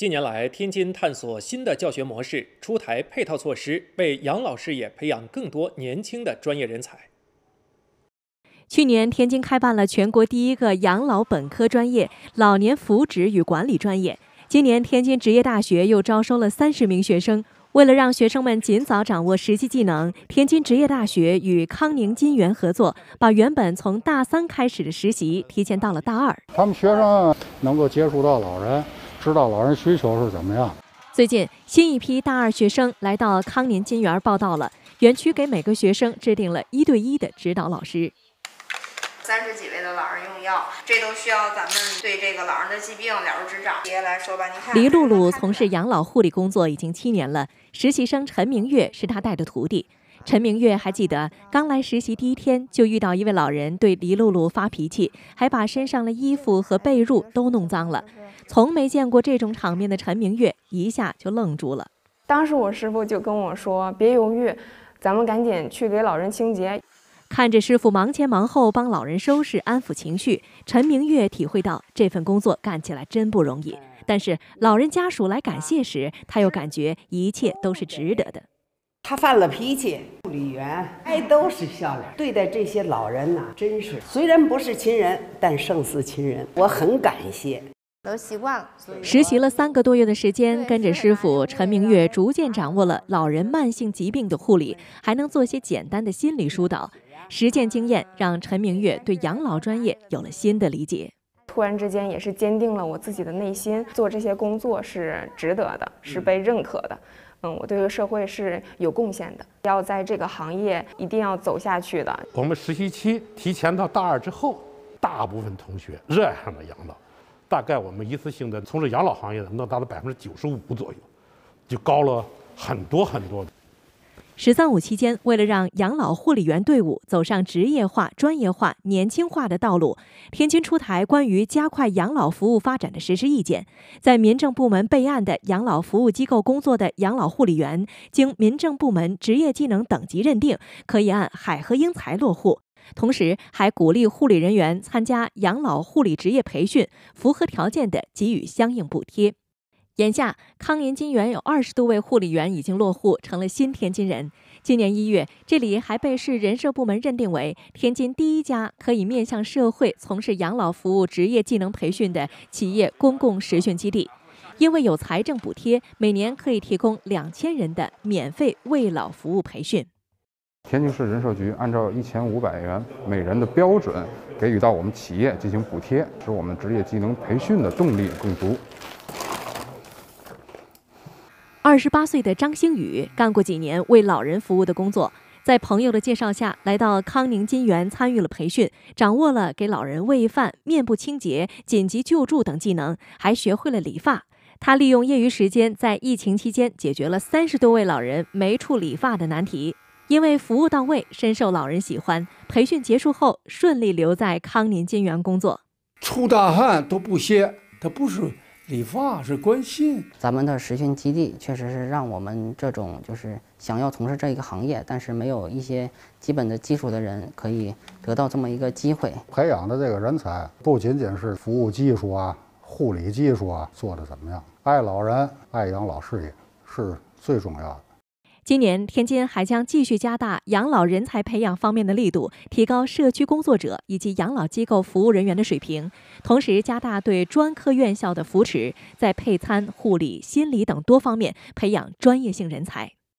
近年来，天津探索新的教学模式，出台配套措施，为养老事业培养更多年轻的专业人才。去年，天津开办了全国第一个养老本科专业——老年福祉与管理专业。今年，天津职业大学又招收了三十名学生。为了让学生们尽早掌握实际技能，天津职业大学与康宁金源合作，把原本从大三开始的实习提前到了大二。他们学生能够接触到老人。知道老人需求是怎么样？最近，新一批大二学生来到康宁金园报道了。园区给每个学生制定了一对一的指导老师。三十几位的老人用药，这都需要咱们对这个老人的疾病了如指掌。爷爷来说吧，你看，黎露露从事养老护理工作已经七年了，实习生陈明月是他带的徒弟。陈明月还记得，刚来实习第一天就遇到一位老人对黎露露发脾气，还把身上的衣服和被褥都弄脏了。从没见过这种场面的陈明月一下就愣住了。当时我师傅就跟我说：“别犹豫，咱们赶紧去给老人清洁。”看着师傅忙前忙后帮老人收拾、安抚情绪，陈明月体会到这份工作干起来真不容易。但是老人家属来感谢时，他又感觉一切都是值得的。他犯了脾气，护理员还都是笑脸对待这些老人呐，真是虽然不是亲人，但胜似亲人。我很感谢。都习惯了。实习了三个多月的时间，跟着师傅陈明月，逐渐掌握了老人慢性疾病的护理，还能做些简单的心理疏导。实践经验让陈明月对养老专业有了新的理解。突然之间，也是坚定了我自己的内心，做这些工作是值得的，是被认可的。嗯，嗯我对这个社会是有贡献的，要在这个行业一定要走下去的。我们实习期提前到大二之后，大部分同学热爱上了养老。大概我们一次性的从事养老行业的能达到百分之九十五左右，就高了很多很多。十三五期间，为了让养老护理员队伍走上职业化、专业化、年轻化的道路，天津出台关于加快养老服务发展的实施意见。在民政部门备案的养老服务机构工作的养老护理员，经民政部门职业技能等级认定，可以按海河英才落户。同时，还鼓励护理人员参加养老护理职业培训，符合条件的给予相应补贴。眼下，康宁金园有二十多位护理员已经落户，成了新天津人。今年一月，这里还被市人社部门认定为天津第一家可以面向社会从事养老服务职业技能培训的企业公共实训基地。因为有财政补贴，每年可以提供两千人的免费为老服务培训。天津市人社局按照一千五百元每人的标准，给予到我们企业进行补贴，使我们职业技能培训的动力更足。二十八岁的张星宇干过几年为老人服务的工作，在朋友的介绍下来到康宁金源参与了培训，掌握了给老人喂饭、面部清洁、紧急救助等技能，还学会了理发。他利用业余时间，在疫情期间解决了三十多位老人没处理发的难题。因为服务到位，深受老人喜欢。培训结束后，顺利留在康宁金源工作。出大汗都不歇，他不是理发，是关心。咱们的实训基地确实是让我们这种就是想要从事这一个行业，但是没有一些基本的基础的人，可以得到这么一个机会。培养的这个人才，不仅仅是服务技术啊、护理技术啊做的怎么样，爱老人、爱养老事业是最重要的。今年，天津还将继续加大养老人才培养方面的力度，提高社区工作者以及养老机构服务人员的水平，同时加大对专科院校的扶持，在配餐、护理、心理等多方面培养专业性人才。